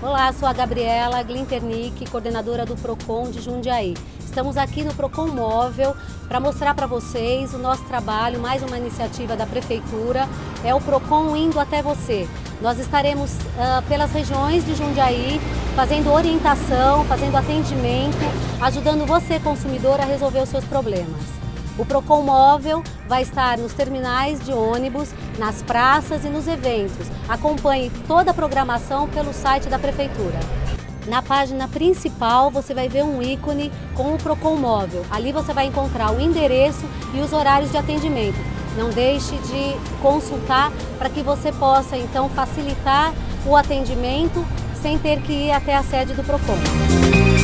Olá, sou a Gabriela Glinternick, coordenadora do PROCON de Jundiaí. Estamos aqui no PROCON Móvel para mostrar para vocês o nosso trabalho, mais uma iniciativa da Prefeitura, é o PROCON indo até você. Nós estaremos uh, pelas regiões de Jundiaí, fazendo orientação, fazendo atendimento, ajudando você, consumidor, a resolver os seus problemas. O Procon Móvel vai estar nos terminais de ônibus, nas praças e nos eventos. Acompanhe toda a programação pelo site da Prefeitura. Na página principal você vai ver um ícone com o Procon Móvel. Ali você vai encontrar o endereço e os horários de atendimento. Não deixe de consultar para que você possa então facilitar o atendimento sem ter que ir até a sede do Procon.